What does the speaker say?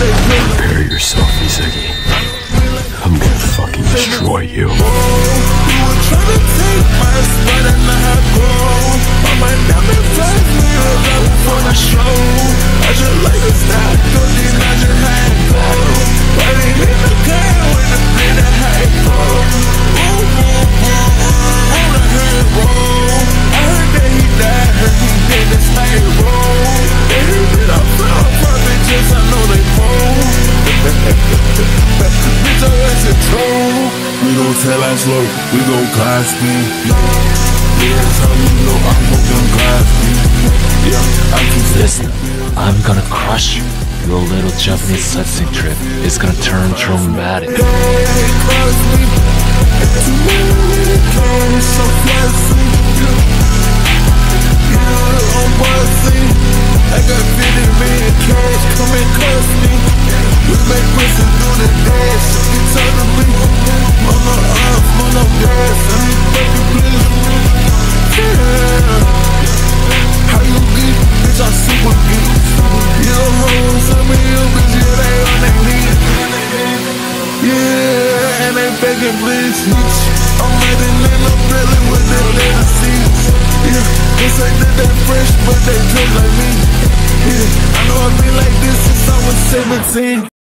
Prepare yourself, Isagi. I'm gonna fucking destroy you. We gon' tell our slow, we gon' glide speed. Yeah, that's how you know I'm moving glide speed. Yeah, I can Listen, I'm gonna crush you. Your little Japanese sightseeing trip is gonna turn traumatic. They cross me. Too many cars, so fancy. Yeah, I'm bossy. I got 50 million cash, come and cost me. We make pussy do the Yeah, and they begging please. I'm riding in a Bentley with the leather seats. Yeah, they say that they fresh, but they dress like me. Yeah, I know I've been like this since I was 17.